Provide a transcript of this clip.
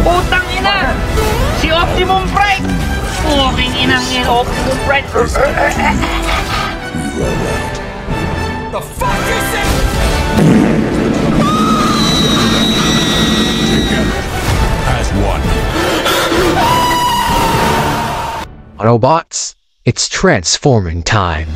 Putang ina! Si Optimum Pride! Puking inang yun, Optimum Pride! The fuck you say? Autobots, it's transforming time.